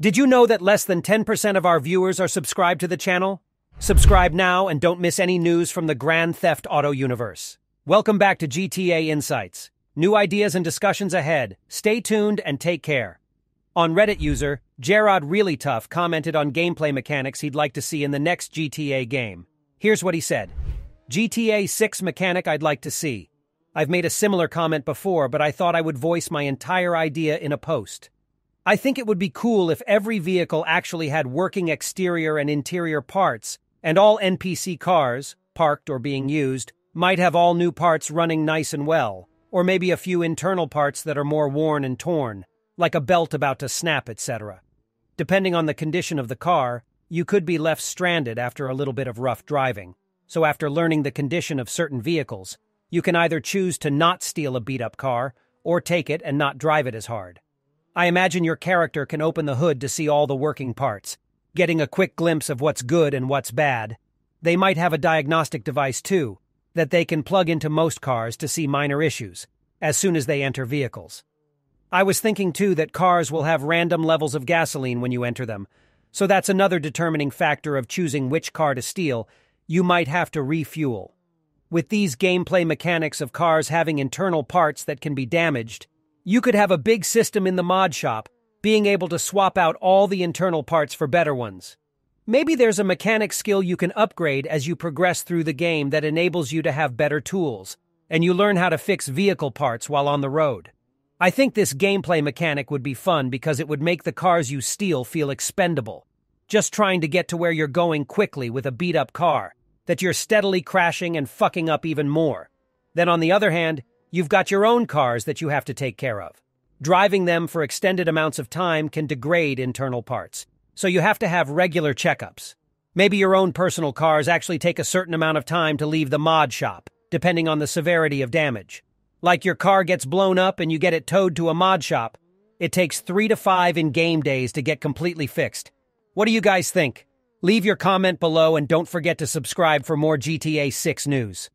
Did you know that less than 10% of our viewers are subscribed to the channel? Subscribe now and don't miss any news from the Grand Theft Auto universe. Welcome back to GTA Insights. New ideas and discussions ahead. Stay tuned and take care. On Reddit user, Gerard Really Tough commented on gameplay mechanics he'd like to see in the next GTA game. Here's what he said. GTA 6 mechanic I'd like to see. I've made a similar comment before, but I thought I would voice my entire idea in a post. I think it would be cool if every vehicle actually had working exterior and interior parts, and all NPC cars, parked or being used, might have all new parts running nice and well, or maybe a few internal parts that are more worn and torn, like a belt about to snap, etc. Depending on the condition of the car, you could be left stranded after a little bit of rough driving. So after learning the condition of certain vehicles, you can either choose to not steal a beat-up car, or take it and not drive it as hard. I imagine your character can open the hood to see all the working parts, getting a quick glimpse of what's good and what's bad. They might have a diagnostic device too, that they can plug into most cars to see minor issues, as soon as they enter vehicles. I was thinking too that cars will have random levels of gasoline when you enter them, so that's another determining factor of choosing which car to steal. You might have to refuel. With these gameplay mechanics of cars having internal parts that can be damaged, you could have a big system in the mod shop, being able to swap out all the internal parts for better ones. Maybe there's a mechanic skill you can upgrade as you progress through the game that enables you to have better tools, and you learn how to fix vehicle parts while on the road. I think this gameplay mechanic would be fun because it would make the cars you steal feel expendable. Just trying to get to where you're going quickly with a beat up car, that you're steadily crashing and fucking up even more. Then on the other hand, You've got your own cars that you have to take care of. Driving them for extended amounts of time can degrade internal parts, so you have to have regular checkups. Maybe your own personal cars actually take a certain amount of time to leave the mod shop, depending on the severity of damage. Like your car gets blown up and you get it towed to a mod shop, it takes three to five in game days to get completely fixed. What do you guys think? Leave your comment below and don't forget to subscribe for more GTA 6 news.